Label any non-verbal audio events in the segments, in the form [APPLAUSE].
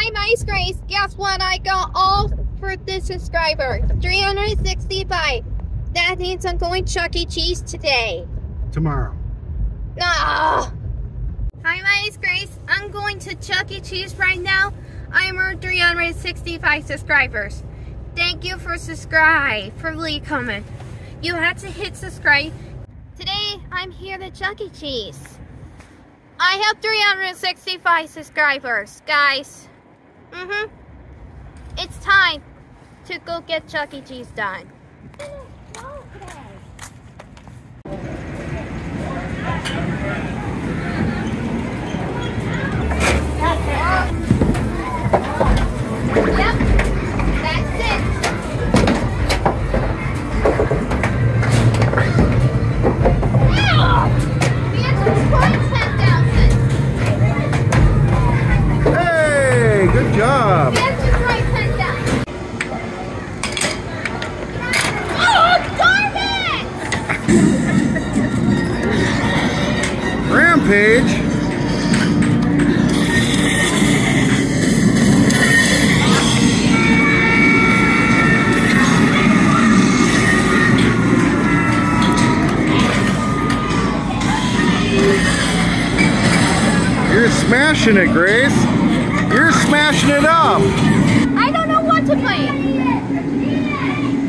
I'm Ice Grace. Guess what? I got all for the subscriber. 365. That means I'm going Chuck E. Cheese today. Tomorrow. No. Hi, my Ice Grace. I'm going to Chuck E. Cheese right now. I'm at 365 subscribers. Thank you for subscribe, for leave comment. You have to hit subscribe. Today, I'm here at Chuck E. Cheese. I have 365 subscribers, guys. Mm-hmm. It's time to go get Chuck E. Cheese done. Job. We have to try 10,000. Oh! Rampage. You're smashing it, Grace. Smashing it up. I don't know what to play.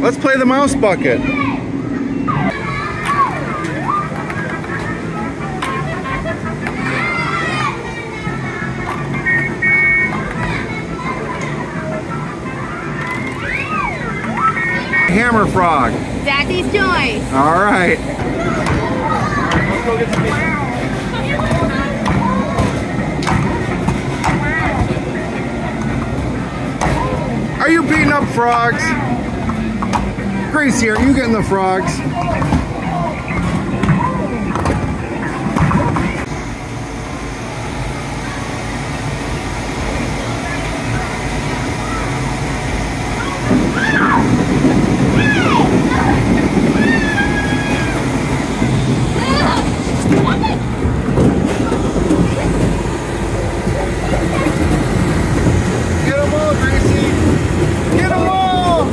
Let's play the mouse bucket. Hammer frog. Daddy's choice. All right. Are you beating up frogs? Gracie, are you getting the frogs? Get them all, Gracie! Get them all!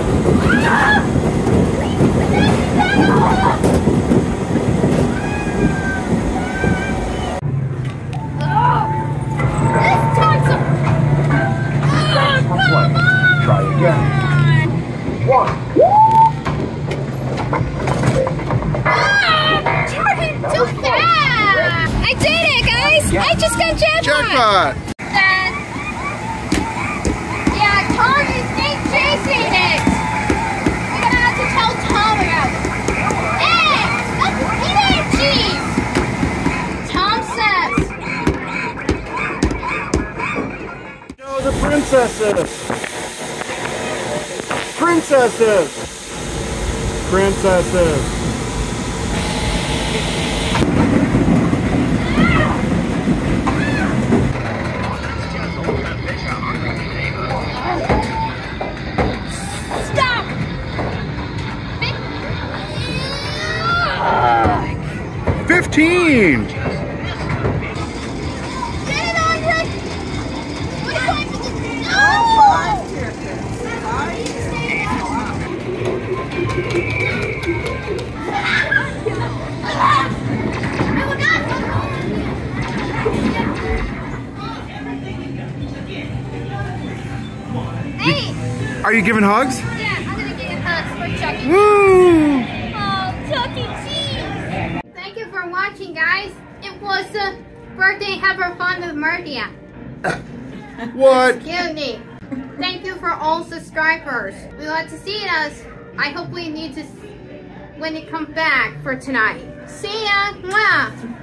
This time's a... Oh, come on! Try again. One. Ah, Jordan, too fast! I did it, guys! I just jackpot! Jackpot! Then... Yeah, Tom is Nick chasing it! We're gonna have to tell Tom about it. Hey! Stop eating cheese! Tom says... Show the princesses! Princesses! Princesses! Are you giving hugs? Yeah, I'm gonna give hugs for Chucky. Woo! Oh, Chucky for watching, guys. It was a birthday Happy Fun with Murdia. [COUGHS] What? Excuse me. Thank you for all subscribers. We want to see us. I hope we need to when it come back for tonight. See ya. Mwah.